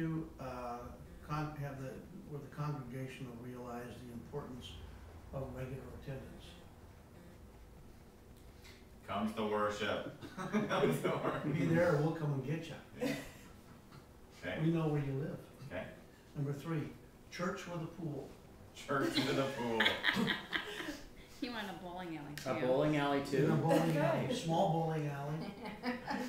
to, uh, con, have the, where the congregation will realize the importance of regular attendance. Comes to worship. Comes to worship. Be there or we'll come and get you. Okay, We know where you live. okay. Number three, church with a pool. Church with a pool. You want a bowling alley too. A bowling alley In a too? bowling alley, small bowling alley.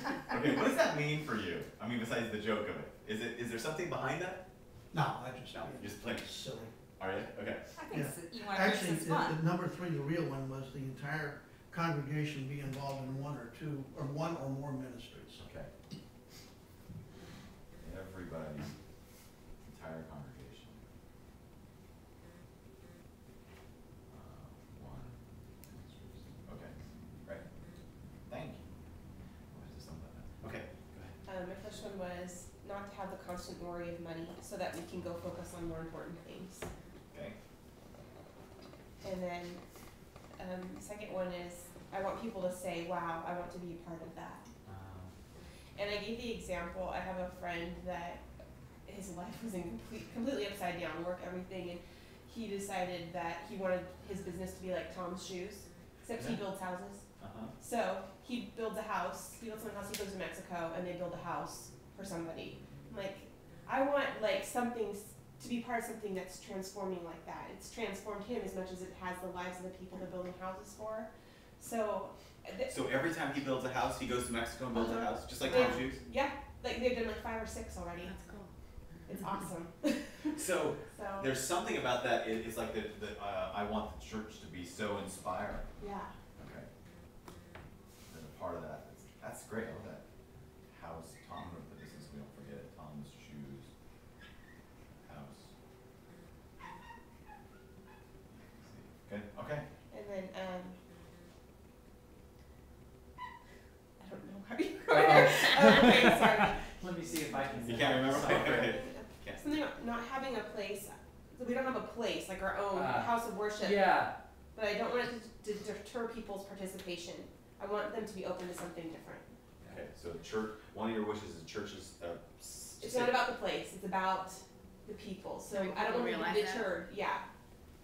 Okay, what does that mean for you? I mean, besides the joke of it, is it is there something behind that? No, I just, No, just like silly. are you? Okay. I think Yeah. s- you wanna Actually, this the, fun. the number three, the real one, was the entire congregation be involved in one or two, or one or more ministries. Okay. Everybody, entire congregation. Uh, one. Okay, right. Thank you. What is this something like that? Okay, go ahead. My first one was not to have the constant worry of money so that we can go focus on more important things. Okay. And then, um, second one is I want people to say, wow, I want to be a part of that. Um, And I gave the example, I have a friend that his life was in complete, completely upside down, work, everything, and he decided that he wanted his business to be like Tom's Shoes, except he builds houses. Uh-huh. So he builds a house, he builds someone's house, he goes to Mexico, and they build a house for somebody. I'm like, I want like something to be part of something that's transforming like that. It's transformed him as much as it has the lives of the people they're building houses for. So, uh, th- So every time he builds a house, he goes to Mexico and builds a Uh-huh. house, just like Yeah. Tom Shoes? yeah, like they've done like five or six already. That's cool. It's awesome. So So, there's something about that, it, it's like the, the, uh, I want the church to be so inspiring. yeah. Okay. And a part of that, is- that's great, I love that. House, Tom wrote the business, we don't forget it, Tom's Shoes. House. Good, okay. And then, um, I don't know how you. Uh-oh. okay, sorry. Let me see if I can. You can't remember? Yeah. Something about not having a place. So we don't have a place like our own Ah. house of worship. Yeah, But I don't want it to, to deter people's participation. I want them to be open to something different. Okay, so church, one of your wishes is churches, uh, It's not about the place. It's about the people. So Having I don't want to be realize that. Yeah,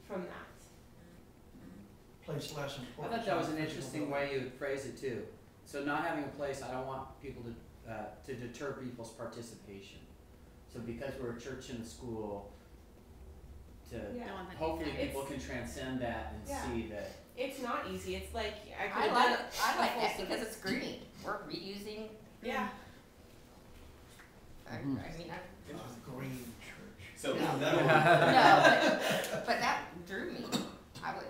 from that. Place less important. I thought that was an interesting way you would phrase it too. So not having a place, I don't want people to, uh, to deter people's participation. So because we're a church and a school, to Yeah. Don't want that hopefully defect. people can transcend that and Yeah. see that, It's not easy. It's like I could I have like, done a- I a like full that because service. it's green, we're reusing, Yeah. I, I Mhm. mean, I, A green church. So Yeah. that'll, no, but, but that drew me, I would,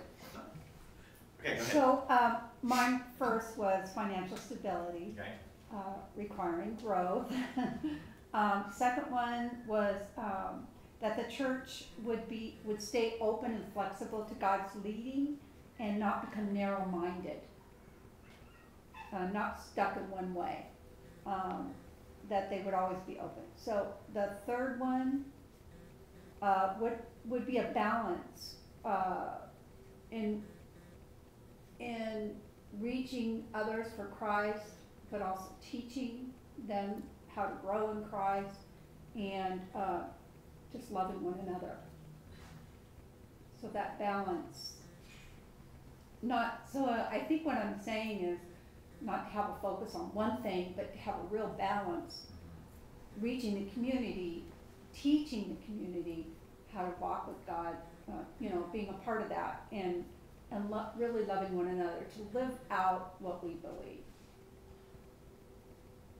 okay, go ahead. So, um, mine first was financial stability, Okay, uh, requiring growth. Um, second one was, um, that the church would be, would stay open and flexible to God's leading and not become narrow-minded. Uh, not stuck in one way, um, that they would always be open. So the third one, uh, would, would be a balance, uh, in in reaching others for Christ, but also teaching them how to grow in Christ and uh, just loving one another. So that balance. Not so. I think what I'm saying is not to have a focus on one thing, but to have a real balance. Reaching the community, teaching the community how to walk with God. Uh, you know, being a part of that and and lo- really loving one another to live out what we believe.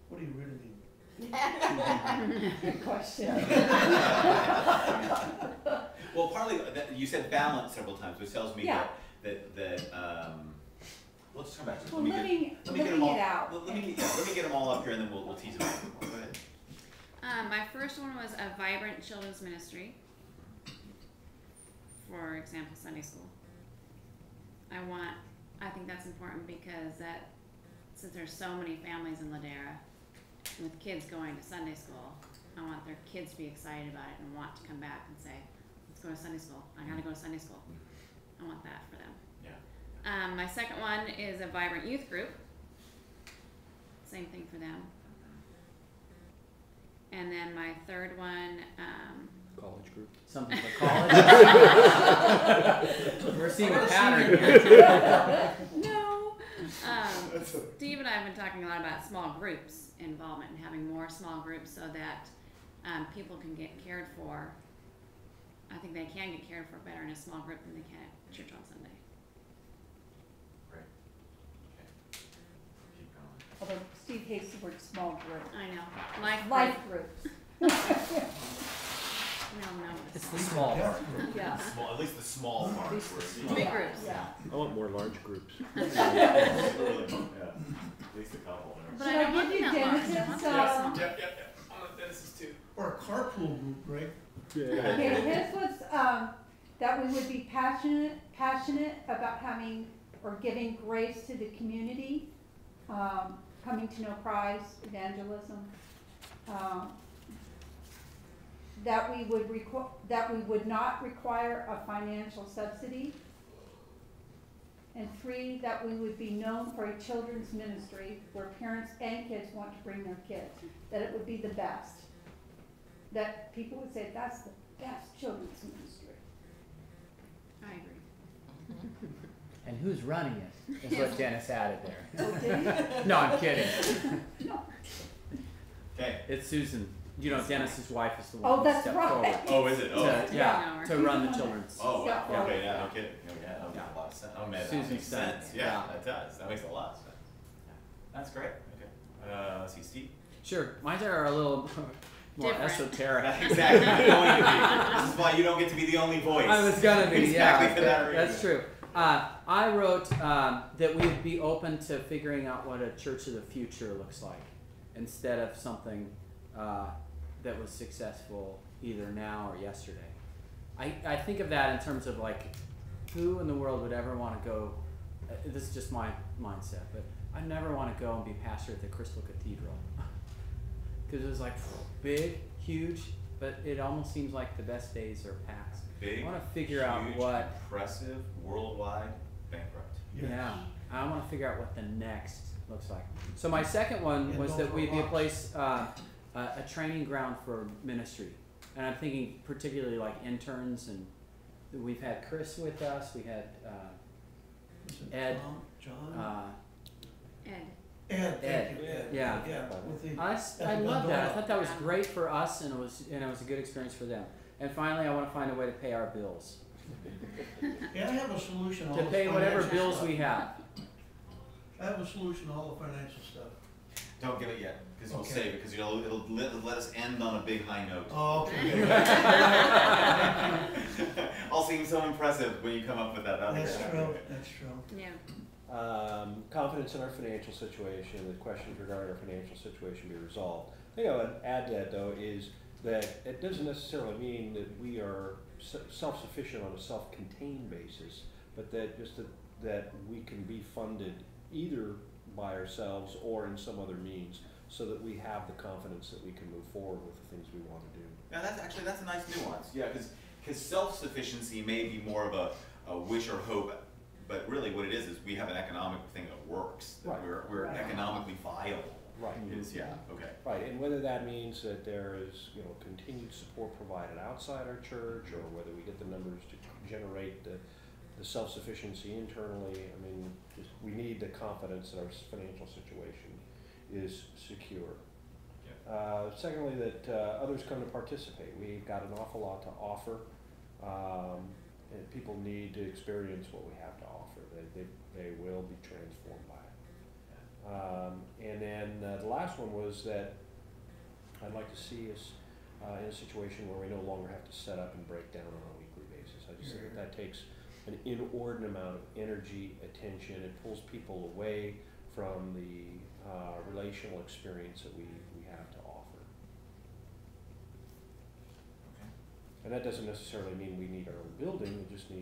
What do you really mean? Good question. well, partly, that, you said balance several times, which tells me Yeah. that, that, that, um, let's just come back to it. Well, Let me get- let me get them all- it out. Let, let me, get- yeah, let me get them all up here and then we'll, we'll tease them out a bit more, go ahead. Um, my first one was a vibrant children's ministry. For example, Sunday school. I want, I think that's important because that, since there's so many families in Ladera with kids going to Sunday school, I want their kids to be excited about it and want to come back and say, let's go to Sunday school. I gotta go to Sunday school. I want that for them. Yeah. Um, my second one is a vibrant youth group. Same thing for them. And then my third one, um, College group. Something for college. We're seeing a pattern here. no. Um, Steve and I have been talking a lot about small groups involvement and having more small groups so that um, people can get cared for. I think they can get cared for better in a small group than they can at church on Sunday. Great. Okay. Keep going. Although Steve hates the word small group. I know. Life, Life group. groups. We all It's it's the small part. Yeah. Small, at least the small part. least the where small big groups. Yeah. I want more large groups. Yeah, at least a couple there. But Should I I don't give you them that large. I Dennis's, want them that um, small. Yep, yep, yep. I want Dennis's too. Or a carpool group, Greg. Okay, his was, um, that we would be passionate, passionate about having or giving grace to the community, um, coming to know Christ, evangelism. Um, that we would requ- that we would not require a financial subsidy. And three, that we would be known for a children's ministry where parents and kids want to bring their kids, that it would be the best that people would say that's the best children's ministry. I agree. And who's running it? Is what Dennis added there. Oh, okay? No, I'm kidding. no. Okay. It's Susan. You know, Dennis's wife is the one Oh, who that's stepped right. forward. Oh, is it? To, Oh. yeah, Yeah. to run the children's. Oh, Yeah. okay, yeah, no kidding. Oh, yeah, that makes Yeah. a lot of sense. Oh, man, that Susan's makes done sense. Yeah, Yeah. that does. That makes a lot of sense. That's great. Okay. Uh, let's see, Steve. Sure, mine are a little more Different. esoteric. That's exactly what you're going to be. This is why you don't get to be the only voice. I was gonna be, Exactly yeah. for that That's true. Uh, I wrote um, that we would be open to figuring out what a church of the future looks like, instead of something uh, that was successful either now or yesterday. I, I think of that in terms of like, who in the world would ever want to go? Uh, this is just my mindset, but I never want to go and be pastor at the Crystal Cathedral because it was like big, huge, but it almost seems like the best days are past. Big, I want to figure out what. impressive, worldwide, bankrupt. Yeah, I want to figure out what the next looks like. So my second one And was that we'd be a place, uh, a, a training ground for ministry, and I'm thinking particularly like interns, and we've had Chris with us. We had uh, Ed. Tom, John? uh, Ed. Ed, Ed. Ed. Yeah. Yeah, with the, I, s- I love that. I thought that was great for us, and it was and it was a good experience for them. And finally, I want to find a way to pay our bills, yeah, I have a solution, to the pay whatever bills stuff. we have. I have a solution to all the financial stuff. Don't give it yet, because we'll Okay. save it, because you know it'll let, let us end on a big high note. Oh, okay. All seems so impressive when you come up with that. That'll That's great. true, that's true. Yeah. Um, confidence in our financial situation, the questions regarding our financial situation be resolved. The thing I would add to that though is that it doesn't necessarily mean that we are self-sufficient on a self-contained basis, but that just that, that we can be funded either by ourselves or in some other means, so that we have the confidence that we can move forward with the things we want to do. Yeah, that's actually that's a nice nuance. Yeah, because self sufficiency may be more of a, a wish or hope, but really what it is is we have an economic thing that works. That Right. We're we're Right. economically viable. Right. Is yeah okay. Right, and whether that means that there is, you know, continued support provided outside our church, or whether we get the numbers to generate the, the self-sufficiency internally, I mean, just, we need the confidence that our financial situation is secure. Uh, secondly, that, uh, others come to participate, we've got an awful lot to offer, um, and people need to experience what we have to offer, they, they, they will be transformed by it. Um, and then uh, the last one was that I'd like to see us uh, in a situation where we no longer have to set up and break down on a weekly basis. I just think that that takes an inordinate amount of energy, attention. It pulls people away from the uh, relational experience that we, we have to offer. Okay. And that doesn't necessarily mean we need our own building, we just need